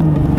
you.